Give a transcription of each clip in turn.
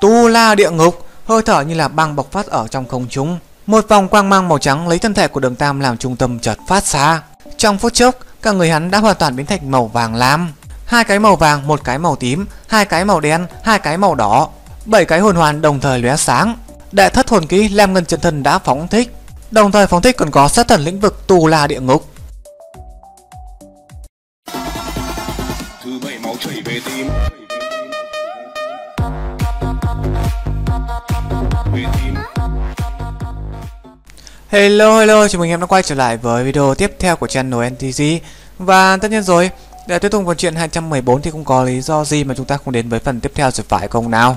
Tu La Địa Ngục, hơi thở như là băng bộc phát ở trong không trung. Một vòng quang mang màu trắng lấy thân thể của Đường Tam làm trung tâm chợt phát ra. Trong phút chốc, cả người hắn đã hoàn toàn biến thành màu vàng lam. Hai cái màu vàng, một cái màu tím, hai cái màu đen, hai cái màu đỏ. Bảy cái hồn hoàn đồng thời lóe sáng. Đệ thất hồn kỹ Lam Ngân chân thần đã phóng thích. Đồng thời phóng thích còn có sát thần lĩnh vực Tu La Địa Ngục. thứ bảy máu chảy về tim Hello hello, chào mừng em đã quay trở lại với video tiếp theo của channel NTG Và tất nhiên rồi, để tiếp tục vào chuyện 214 thì không có lý do gì mà chúng ta không đến với phần tiếp theo rồi phải không nào?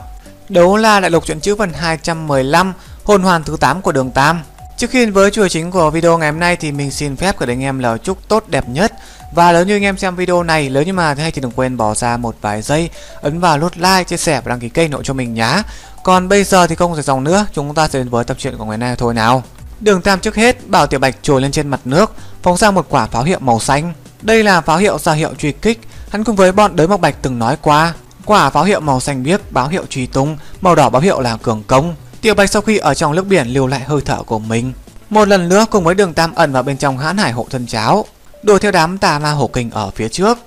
Đấu là đại lục truyện chữ phần 215, hồn hoàn thứ 8 của đường Tam. Trước khi với chủ đề chính của video ngày hôm nay thì mình xin phép gửi đến anh em lời chúc tốt đẹp nhất. Và nếu như anh em xem video này, nếu như mà hay thì đừng quên bỏ ra một vài giây Ấn vào nút like, chia sẻ và đăng ký kênh nội cho mình nhá. Còn bây giờ thì không dài dòng nữa, chúng ta sẽ đến với tập truyện của ngày nay thôi nào Đường Tam trước hết bảo Tiểu Bạch trồi lên trên mặt nước, phóng ra một quả pháo hiệu màu xanh. Đây là pháo hiệu ra hiệu truy kích, hắn cùng với bọn đới Mộc Bạch từng nói qua. Quả pháo hiệu màu xanh biếc báo hiệu truy tung, màu đỏ báo hiệu là cường công. Tiểu Bạch sau khi ở trong nước biển lưu lại hơi thở của mình, một lần nữa cùng với Đường Tam ẩn vào bên trong hãn hải hộ thân cháo, đuổi theo đám tà ma hổ kinh ở phía trước.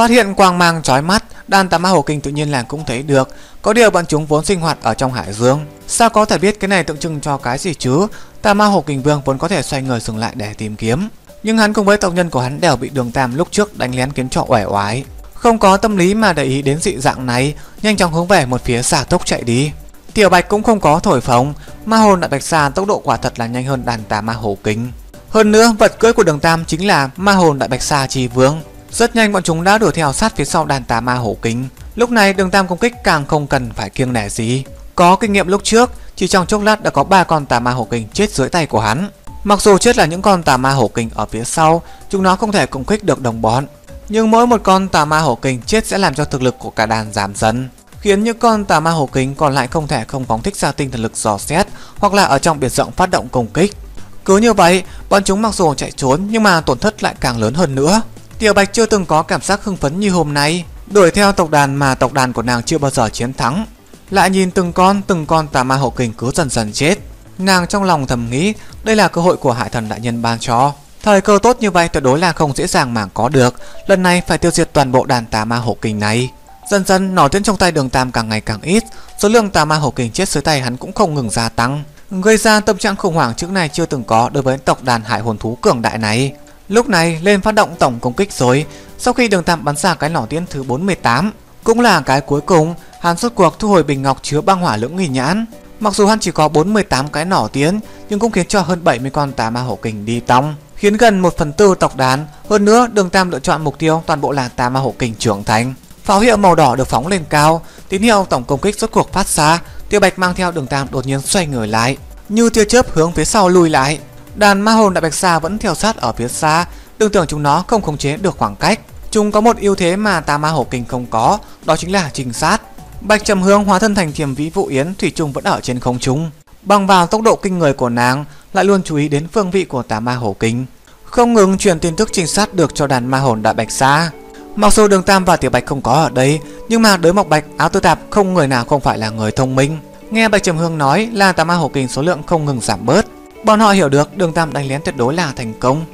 Phát hiện quang mang chói mắt, đàn tà ma hổ kinh tự nhiên là cũng thấy được, có điều bọn chúng vốn sinh hoạt ở trong hải dương. Sao có thể biết cái này tượng trưng cho cái gì chứ? Tà ma hổ kinh vương vốn có thể xoay người dừng lại để tìm kiếm, nhưng hắn cùng với tộc nhân của hắn đều bị Đường Tam lúc trước đánh lén kiến trọ uể oải. Không có tâm lý mà để ý đến dị dạng này, nhanh chóng hướng về một phía xả tốc chạy đi. Tiểu Bạch cũng không có thổi phồng, ma hồn đại bạch xà tốc độ quả thật là nhanh hơn đàn tà ma hổ kinh. Hơn nữa, vật cưỡi của Đường Tam chính là ma hồn đại bạch xà trì vương. Rất nhanh bọn chúng đã đuổi theo sát phía sau đàn tà ma hổ kính. Lúc này đường tam công kích càng không cần phải kiêng nể gì. Có kinh nghiệm lúc trước, chỉ trong chốc lát đã có ba con tà ma hổ kính chết dưới tay của hắn. Mặc dù chết là những con tà ma hổ kính ở phía sau, chúng nó không thể công kích được đồng bọn. Nhưng mỗi một con tà ma hổ kính chết sẽ làm cho thực lực của cả đàn giảm dần khiến những con tà ma hổ kính còn lại không thể không phóng thích ra tinh thần lực dò xét hoặc là ở trong biển rộng phát động công kích. Cứ như vậy, bọn chúng mặc dù chạy trốn nhưng mà tổn thất lại càng lớn hơn nữa. Tiểu Bạch chưa từng có cảm giác hưng phấn như hôm nay, đuổi theo tộc đàn mà tộc đàn của nàng chưa bao giờ chiến thắng. Lại nhìn từng con từng con tà ma hậu kình cứ dần dần chết. Nàng trong lòng thầm nghĩ đây là cơ hội của hải thần đại nhân ban cho. Thời cơ tốt như vậy tuyệt đối là không dễ dàng mà có được, lần này phải tiêu diệt toàn bộ đàn tà ma hậu kình này. Dần dần nỏ tiến trong tay đường tam càng ngày càng ít, số lượng tà ma hậu kình chết dưới tay hắn cũng không ngừng gia tăng, gây ra tâm trạng khủng hoảng trước này chưa từng có đối với tộc đàn hải hồn thú cường đại này. Lúc này, lên phát động tổng công kích rồi. Sau khi đường tam bắn ra cái nỏ tiễn thứ 48 Cũng là cái cuối cùng Hắn suốt cuộc thu hồi bình ngọc chứa băng hỏa lưỡng nghỉ nhãn. Mặc dù hắn chỉ có 48 cái nỏ tiến Nhưng cũng khiến cho hơn 70 con tà ma hổ kình đi tong Khiến gần 1 phần tư tộc đàn, Hơn nữa đường tam lựa chọn mục tiêu toàn bộ là tà ma hổ kình trưởng thành. Pháo hiệu màu đỏ được phóng lên cao, Tín hiệu tổng công kích xuất cuộc phát ra, Tiêu bạch mang theo đường tam đột nhiên xoay người lại, Như tia chớp hướng phía sau lùi lại. Đàn ma hồn đại bạch xa vẫn theo sát ở phía xa, đừng tưởng chúng nó không khống chế được khoảng cách. Chúng có một ưu thế mà tà ma hổ kinh không có, đó chính là trình sát. Bạch Trầm Hương hóa thân thành thiềm vĩ vụ yến, thủy chung vẫn ở trên không trung. Bằng vào tốc độ kinh người của nàng, lại luôn chú ý đến phương vị của tà ma hổ kinh, không ngừng truyền tin tức trình sát được cho đàn ma hồn đại bạch xa. Mặc dù Đường Tam và Tiểu Bạch không có ở đây, nhưng mà đối Mộc Bạch, Áo Tư Tạp không người nào không phải là người thông minh. Nghe Bạch Trầm Hương nói là tà ma hổ kinh số lượng không ngừng giảm bớt, Bọn họ hiểu được đường tam đánh lén tuyệt đối là thành công.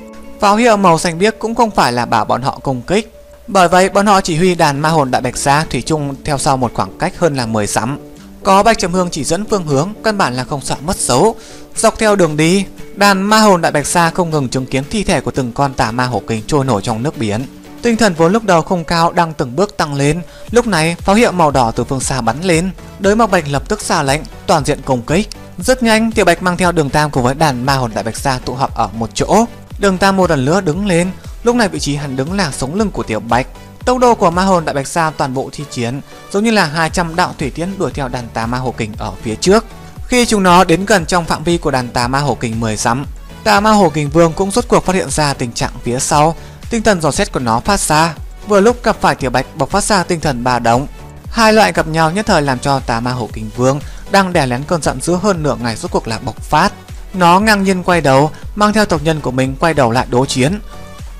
Pháo hiệu màu xanh biếc cũng không phải là bảo bọn họ công kích. Bởi vậy bọn họ chỉ huy đàn ma hồn đại bạch xa thủy chung theo sau một khoảng cách hơn là 10 dặm. Có bạch trầm hương chỉ dẫn phương hướng, căn bản là không sợ mất xấu. Dọc theo đường đi, đàn ma hồn đại bạch xa không ngừng chứng kiến thi thể của từng con tà ma hổ kinh trôi nổi trong nước biển. Tinh thần vốn lúc đầu không cao đang từng bước tăng lên. Lúc này, pháo hiệu màu đỏ từ phương xa bắn lên. Đới Mộc Bạch lập tức xa lệnh toàn diện công kích. Rất nhanh, Tiểu Bạch mang theo Đường Tam cùng với đàn ma hồn đại bạch sa tụ họp ở một chỗ. Đường Tam một lần nữa đứng lên, lúc này vị trí hắn đứng là sống lưng của Tiểu Bạch. Tốc độ của ma hồn đại bạch sa toàn bộ thi chiến giống như là 200 đạo thủy tiến đuổi theo đàn tà ma hồ kình ở phía trước. Khi chúng nó đến gần trong phạm vi của đàn tà ma hồ kình 10 dặm, tà ma hồ kình vương cũng rốt cuộc phát hiện ra tình trạng phía sau, tinh thần dò xét của nó phát ra. Vừa lúc gặp phải Tiểu Bạch bộc phát ra tinh thần ba động, hai loại gặp nhau nhất thời làm cho tà ma hồ kình vương đang đè lén cơn giận dữ hơn nửa ngày rốt cuộc là bộc phát. Nó ngang nhiên quay đầu, mang theo tộc nhân của mình quay đầu lại đối chiến.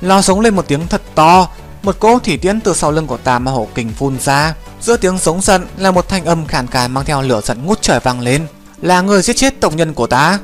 Lo sống lên một tiếng thật to, một cỗ thủy tiễn từ sau lưng của tà ma hổ kình phun ra, Giữa tiếng sống giận là một thanh âm khàn khàn mang theo lửa giận ngút trời vang lên. Là người giết chết tộc nhân của ta.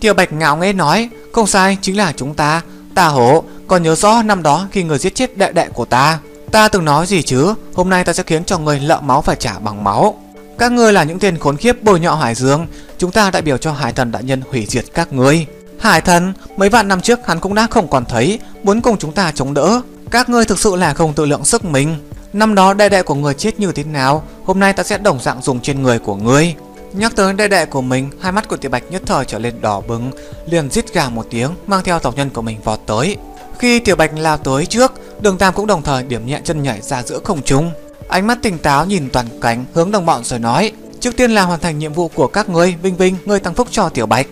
Tiểu Bạch ngạo nghễ nói, không sai, chính là chúng ta. Ta hổ, còn nhớ rõ năm đó khi người giết chết đệ đệ của ta. Ta từng nói gì chứ, hôm nay ta sẽ khiến cho người lợ máu phải trả bằng máu. Các ngươi là những tên khốn khiếp bồi nhọ Hải Dương, chúng ta đại biểu cho Hải Thần đại nhân hủy diệt các ngươi. Hải Thần, mấy vạn năm trước hắn cũng đã không còn thấy, muốn cùng chúng ta chống đỡ. Các ngươi thực sự là không tự lượng sức mình. Năm đó đệ đệ của người chết như thế nào, hôm nay ta sẽ đồng dạng dùng trên người của ngươi. Nhắc tới đệ đệ của mình, hai mắt của Tiểu Bạch nhất thời trở lên đỏ bừng, liền rít gà một tiếng, mang theo tộc nhân của mình vọt tới. Khi Tiểu Bạch lao tới trước, Đường Tam cũng đồng thời điểm nhẹ chân nhảy ra giữa không trung. Ánh mắt tỉnh táo nhìn toàn cảnh, hướng đồng bọn rồi nói: "Trước tiên là hoàn thành nhiệm vụ của các ngươi, Vinh Vinh, ngươi tăng phúc cho Tiểu Bạch."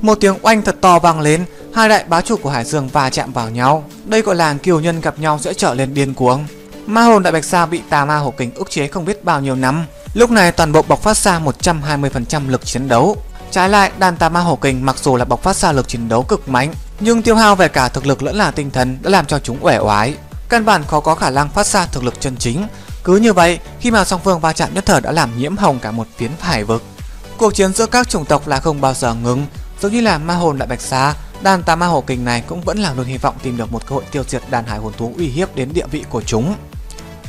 Một tiếng oanh thật to vang lên, hai đại bá chủ của Hải Dương va chạm vào nhau. Đây gọi là kiều nhân gặp nhau sẽ trở lên điên cuồng. Ma hồn đại bạch sa bị tà ma hổ kình ức chế không biết bao nhiêu năm. Lúc này toàn bộ bộc phát ra 120% lực chiến đấu. Trái lại, đàn tà ma hổ kình mặc dù là bộc phát ra lực chiến đấu cực mạnh, nhưng tiêu hao về cả thực lực lẫn là tinh thần đã làm cho chúng uể oái. Căn bản khó có khả năng phát ra thực lực chân chính. Cứ như vậy, khi mà song phương va chạm nhất thời đã làm nhiễm hồng cả một phiến hải vực. Cuộc chiến giữa các chủng tộc là không bao giờ ngừng, giống như là ma hồn đại bạch xa đàn tà ma hổ kình này cũng vẫn là luôn hy vọng tìm được một cơ hội tiêu diệt đàn hải hồn thú uy hiếp đến địa vị của chúng.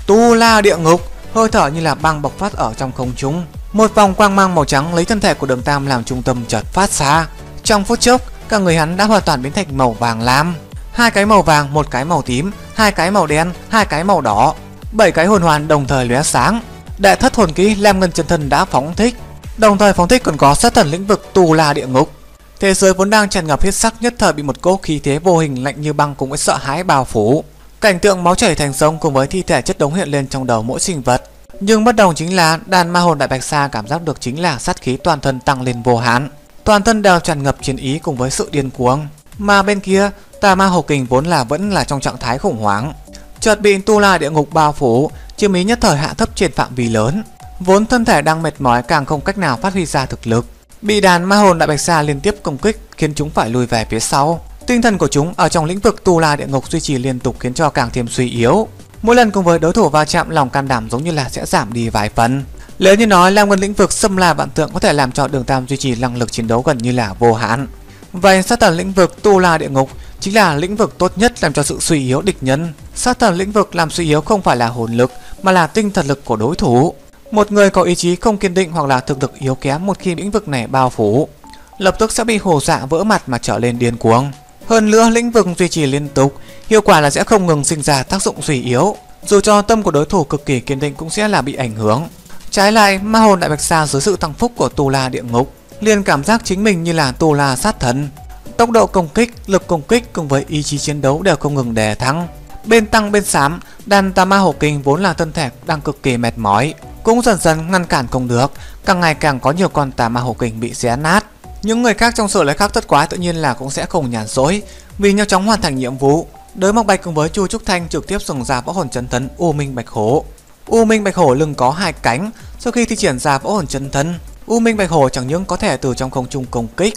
Tu La địa ngục, hơi thở như là băng bộc phát ở trong không trung. Một vòng quang mang màu trắng lấy thân thể của Đường Tam làm trung tâm chợt phát ra. Trong phút chốc, cả người hắn đã hoàn toàn biến thành màu vàng lam. Hai cái màu vàng, một cái màu tím, hai cái màu đen, hai cái màu đỏ. Bảy cái hồn hoàn đồng thời lóe sáng. đại thất hồn kỹ Lam Ngân chân thân đã phóng thích. Đồng thời phóng thích còn có sát thần lĩnh vực tù La địa ngục. Thế giới vốn đang tràn ngập huyết sắc nhất thời bị một cỗ khí thế vô hình lạnh như băng cùng với sợ hãi bao phủ. Cảnh tượng máu chảy thành sông cùng với thi thể chất đống hiện lên trong đầu mỗi sinh vật. Nhưng bất đồng chính là đàn ma hồn đại bạch sa cảm giác được chính là sát khí toàn thân tăng lên vô hạn. Toàn thân đều tràn ngập chiến ý cùng với sự điên cuồng. Mà bên kia, tà ma hồ kình vốn là vẫn là trong trạng thái khủng hoảng. Chợt bị tu la địa ngục bao phủ, chiêu mí nhất thời hạ thấp trên phạm vi lớn. Vốn thân thể đang mệt mỏi càng không cách nào phát huy ra thực lực. Bị đàn ma hồn đại bạch sa liên tiếp công kích khiến chúng phải lùi về phía sau. Tinh thần của chúng ở trong lĩnh vực tu la địa ngục duy trì liên tục khiến cho càng thêm suy yếu. Mỗi lần cùng với đối thủ va chạm lòng can đảm giống như là sẽ giảm đi vài phần. Nếu như nói Lam Ngân lĩnh vực xâm la vạn tượng có thể làm cho Đường Tam duy trì năng lực chiến đấu gần như là vô hạn. Vậy sát thần lĩnh vực tu la địa ngục chính là lĩnh vực tốt nhất làm cho sự suy yếu địch nhân. Sát thần lĩnh vực làm suy yếu không phải là hồn lực mà là tinh thần lực của đối thủ. Một người có ý chí không kiên định hoặc là thực lực yếu kém một khi lĩnh vực này bao phủ, lập tức sẽ bị hồ dạ vỡ mặt mà trở lên điên cuồng. Hơn nữa lĩnh vực duy trì liên tục, hiệu quả là sẽ không ngừng sinh ra tác dụng suy yếu. Dù cho tâm của đối thủ cực kỳ kiên định cũng sẽ là bị ảnh hưởng. Trái lại, ma hồn đại bạch sa dưới sự tăng phúc của tu la địa ngục, liền cảm giác chính mình như là tu la sát thần. Tốc độ công kích, lực công kích cùng với ý chí chiến đấu đều không ngừng đè thắng. Bên tăng bên xám, đàn tà ma hổ kinh vốn là thân thể đang cực kỳ mệt mỏi, cũng dần dần ngăn cản không được, càng ngày càng có nhiều con tà ma hổ kinh bị xé nát. Những người khác trong sở lấy khác thất quái tự nhiên là cũng sẽ không nhàn rỗi vì nhanh chóng hoàn thành nhiệm vụ. Đới Mộc Bạch cùng với Chu Trúc Thanh trực tiếp dùng ra võ hồn chân thân U Minh Bạch Hổ. U Minh Bạch Hổ lưng có hai cánh, sau khi thi triển ra võ hồn chân thân, U Minh Bạch Hổ chẳng những có thể từ trong không trung công kích,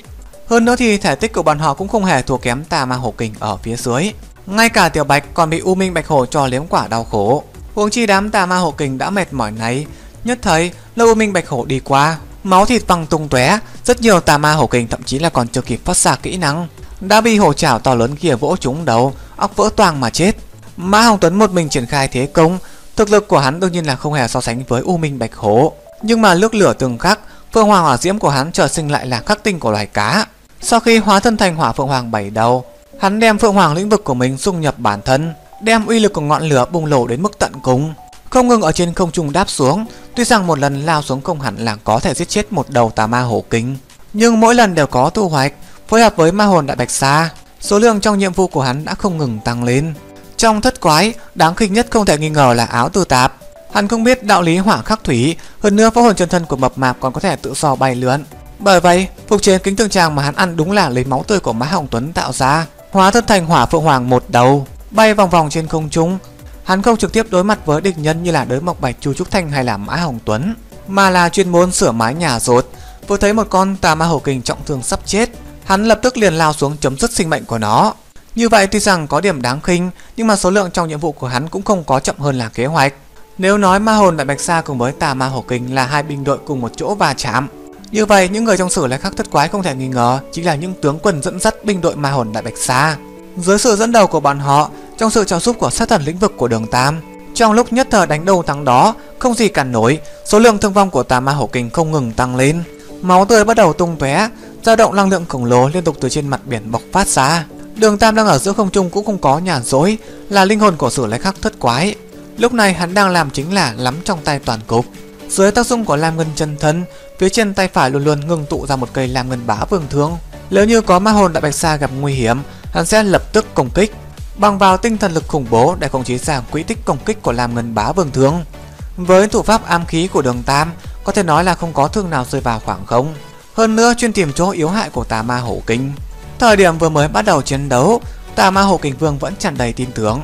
hơn nữa thì thể tích của bọn họ cũng không hề thua kém tà ma hổ kình ở phía dưới. Ngay cả Tiểu Bạch còn bị U Minh Bạch Hổ cho liếm quả đau khổ. Huống chi đám tà ma hổ kình đã mệt mỏi này, nhất thấy lâu U Minh Bạch Hổ đi qua, máu thịt văng tung tóe, rất nhiều tà ma hổ kình thậm chí là còn chưa kịp phát xạ kỹ năng, đã bị hổ chảo to lớn kia vỗ trúng đầu, óc vỡ toang mà chết. Mã Hồng Tuấn một mình triển khai thế công, thực lực của hắn đương nhiên là không hề so sánh với U Minh Bạch Hổ, nhưng mà nước lửa từng khắc, Phượng Hoàng hỏa diễm của hắn trở sinh lại là khắc tinh của loài cá. Sau khi hóa thân thành hỏa Phượng Hoàng bảy đầu, hắn đem Phượng Hoàng lĩnh vực của mình dung nhập bản thân, đem uy lực của ngọn lửa bùng nổ đến mức tận cùng, không ngừng ở trên không trung đáp xuống. Tuy rằng một lần lao xuống không hẳn là có thể giết chết một đầu tà ma hổ kính, nhưng mỗi lần đều có thu hoạch. Phối hợp với ma hồn đại bạch sa, số lượng trong nhiệm vụ của hắn đã không ngừng tăng lên. Trong thất quái, đáng khinh nhất không thể nghi ngờ là áo tư tạp. Hắn không biết đạo lý hỏa khắc thủy, hơn nữa võ hồn chân thân của mập mạp còn có thể tự do bay lượn. Bởi vậy, phục chế kính tương tràng mà hắn ăn đúng là lấy máu tươi của Mã Hồng Tuấn tạo ra, hóa thân thành hỏa phượng hoàng một đầu, bay vòng vòng trên không trung. Hắn không trực tiếp đối mặt với địch nhân như là đới mộc bạch Chu Trúc Thanh hay là Mã Hồng Tuấn, mà là chuyên môn sửa mái nhà rột. Vừa thấy một con tà ma hổ kình trọng thương sắp chết, hắn lập tức liền lao xuống chấm dứt sinh mệnh của nó. Như vậy tuy rằng có điểm đáng khinh, nhưng mà số lượng trong nhiệm vụ của hắn cũng không có chậm hơn là kế hoạch. Nếu nói ma hồn đại bạch sa cùng với tà ma hổ kinh là hai binh đội cùng một chỗ và chạm, như vậy những người trong sử lai khắc thất quái không thể nghi ngờ chính là những tướng quân dẫn dắt binh đội ma hồn đại bạch sa. Dưới sự dẫn đầu của bọn họ, trong sự trợ giúp của sát thần lĩnh vực của đường Tam, trong lúc nhất thời đánh đầu thắng đó, không gì cản nổi, số lượng thương vong của tà ma hổ kinh không ngừng tăng lên. Máu tươi bắt đầu tung tóe, dao động năng lượng khổng lồ liên tục từ trên mặt biển bộc phát ra. Đường Tam đang ở giữa không trung cũng không có nhàn rỗi, là linh hồn của sử lai khắc thất quái. Lúc này hắn đang làm chính là lắm trong tay toàn cục. Dưới tác dụng của Lam Ngân chân thân, phía trên tay phải luôn luôn ngưng tụ ra một cây Lam Ngân bá vương thương. Nếu như có ma hồn đại bạch sa gặp nguy hiểm, hắn sẽ lập tức công kích, bằng vào tinh thần lực khủng bố để khống chế giảm quỹ tích công kích của Lam Ngân bá vương thương. Với thủ pháp am khí của Đường Tam, có thể nói là không có thương nào rơi vào khoảng không. Hơn nữa chuyên tìm chỗ yếu hại của tà ma hổ kinh. Thời điểm vừa mới bắt đầu chiến đấu, tà ma hổ kinh vương vẫn tràn đầy tin tưởng.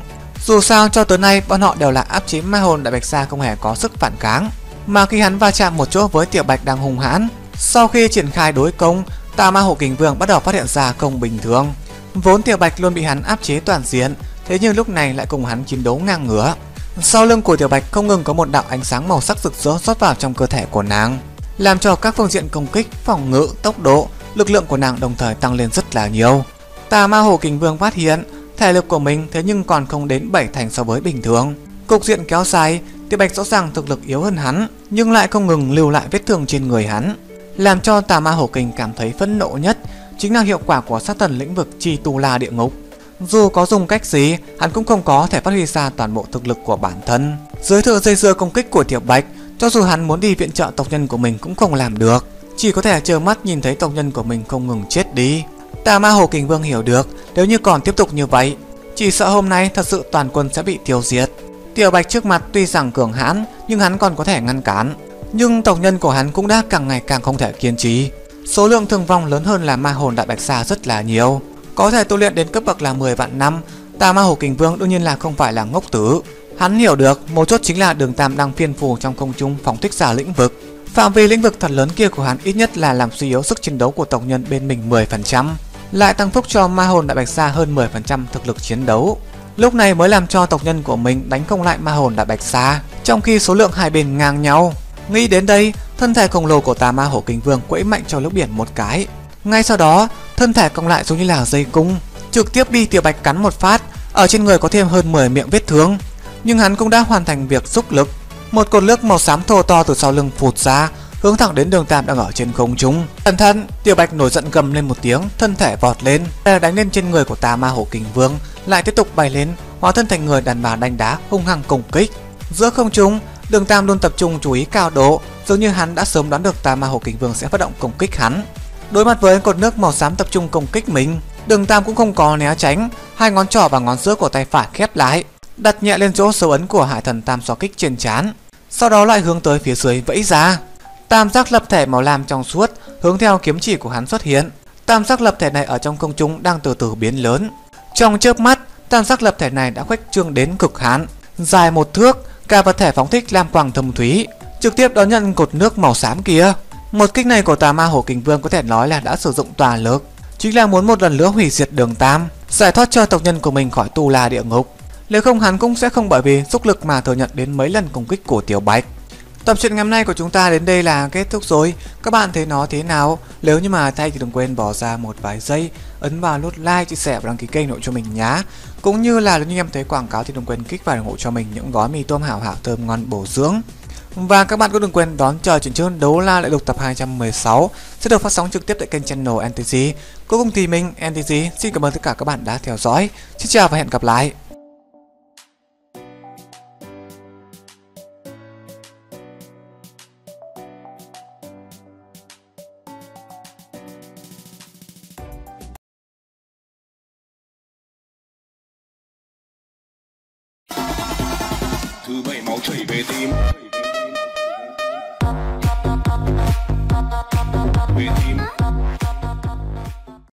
Dù sao cho tới nay bọn họ đều là áp chế ma hồn đại bạch xa không hề có sức phản kháng. Mà khi hắn va chạm một chỗ với tiểu bạch đang hung hãn, sau khi triển khai đối công, tà ma hộ kình vương bắt đầu phát hiện ra không bình thường. Vốn tiểu bạch luôn bị hắn áp chế toàn diện, thế nhưng lúc này lại cùng hắn chiến đấu ngang ngửa. Sau lưng của tiểu bạch không ngừng có một đạo ánh sáng màu sắc rực rỡ rót vào trong cơ thể của nàng, làm cho các phương diện công kích, phòng ngự, tốc độ, lực lượng của nàng đồng thời tăng lên rất là nhiều. Tà ma hồ kình vương phát hiện thể lực của mình thế nhưng còn không đến bảy thành so với bình thường. Cục diện kéo dài, tiểu Bạch rõ ràng thực lực yếu hơn hắn, nhưng lại không ngừng lưu lại vết thương trên người hắn. Làm cho tà ma hổ kinh cảm thấy phẫn nộ nhất chính là hiệu quả của sát thần lĩnh vực chi tu la địa ngục. Dù có dùng cách gì, hắn cũng không có thể phát huy ra toàn bộ thực lực của bản thân. Dưới thượng dây dưa công kích của Tiểu Bạch, cho dù hắn muốn đi viện trợ tộc nhân của mình cũng không làm được, chỉ có thể chờ mắt nhìn thấy tộc nhân của mình không ngừng chết đi. Tà ma hồ kình vương hiểu được, nếu như còn tiếp tục như vậy, chỉ sợ hôm nay thật sự toàn quân sẽ bị tiêu diệt. Tiểu Bạch trước mặt tuy rằng cường hãn, nhưng hắn còn có thể ngăn cản. Nhưng tộc nhân của hắn cũng đã càng ngày càng không thể kiên trì. Số lượng thương vong lớn hơn là ma hồn đại bạch xa rất là nhiều. Có thể tu luyện đến cấp bậc là 10 vạn năm, tà ma hồ kình vương đương nhiên là không phải là ngốc tử. Hắn hiểu được một chốt chính là đường tam đang phiên phù trong không trung phóng thích giả lĩnh vực. Phạm vi lĩnh vực thật lớn kia của hắn ít nhất là làm suy yếu sức chiến đấu của tộc nhân bên mình 10%, lại tăng phúc cho ma hồn đại bạch sa hơn 10% thực lực chiến đấu. Lúc này mới làm cho tộc nhân của mình đánh không lại ma hồn đại bạch sa, trong khi số lượng hai bên ngang nhau. Nghĩ đến đây, thân thể khổng lồ của tà ma hổ kinh vương quẫy mạnh cho nước biển một cái. Ngay sau đó, thân thể cong lại giống như là dây cung, trực tiếp đi tiểu bạch cắn một phát, ở trên người có thêm hơn 10 miệng vết thương. Nhưng hắn cũng đã hoàn thành việc xúc lực, một cột nước màu xám thô to từ sau lưng phụt ra, hướng thẳng đến đường Tam đang ở trên không trung. Cẩn thận, Tiểu Bạch nổi giận gầm lên một tiếng, thân thể vọt lên, đánh lên trên người của Tà Ma Hổ Kình Vương, lại tiếp tục bay lên, hóa thân thành người đàn bà đánh đá hung hăng công kích. Giữa không trung, Đường Tam luôn tập trung chú ý cao độ, dường như hắn đã sớm đoán được Tà Ma Hổ Kình Vương sẽ phát động công kích hắn. Đối mặt với cột nước màu xám tập trung công kích mình, Đường Tam cũng không có né tránh, hai ngón trỏ và ngón giữa của tay phải khép lại, đặt nhẹ lên chỗ dấu ấn của Hải Thần Tam xóa kích trên trán sau đó lại hướng tới phía dưới vẫy ra. Tam giác lập thể màu lam trong suốt hướng theo kiếm chỉ của hắn xuất hiện. Tam giác lập thể này ở trong công chúng đang từ từ biến lớn. Trong chớp mắt, tam giác lập thể này đã khuếch trương đến cực hạn, dài một thước, cả vật thể phóng thích lam quang thâm thúy, trực tiếp đón nhận cột nước màu xám kia. Một kích này của tà ma hổ kình vương có thể nói là đã sử dụng toàn lực, chính là muốn một lần nữa hủy diệt đường tam, giải thoát cho tộc nhân của mình khỏi tu la địa ngục. Nếu không hắn cũng sẽ không bởi vì sức lực mà thừa nhận đến mấy lần công kích của Tiểu Bạch. Tập truyện ngày hôm nay của chúng ta đến đây là kết thúc rồi. Các bạn thấy nó thế nào? Nếu như mà thay thì đừng quên bỏ ra một vài giây, ấn vào nút like, chia sẻ và đăng ký kênh ủng hộ cho mình nhá. Cũng như là nếu như em thấy quảng cáo thì đừng quên kích vào ủng hộ cho mình những gói mì tôm hảo hảo thơm ngon bổ dưỡng. Và các bạn cũng đừng quên đón chờ chuyện chương đấu la lại lục tập 216 sẽ được phát sóng trực tiếp tại kênh channel NTG. Cuối cùng thì mình NTG xin cảm ơn tất cả các bạn đã theo dõi. Xin chào và hẹn gặp lại.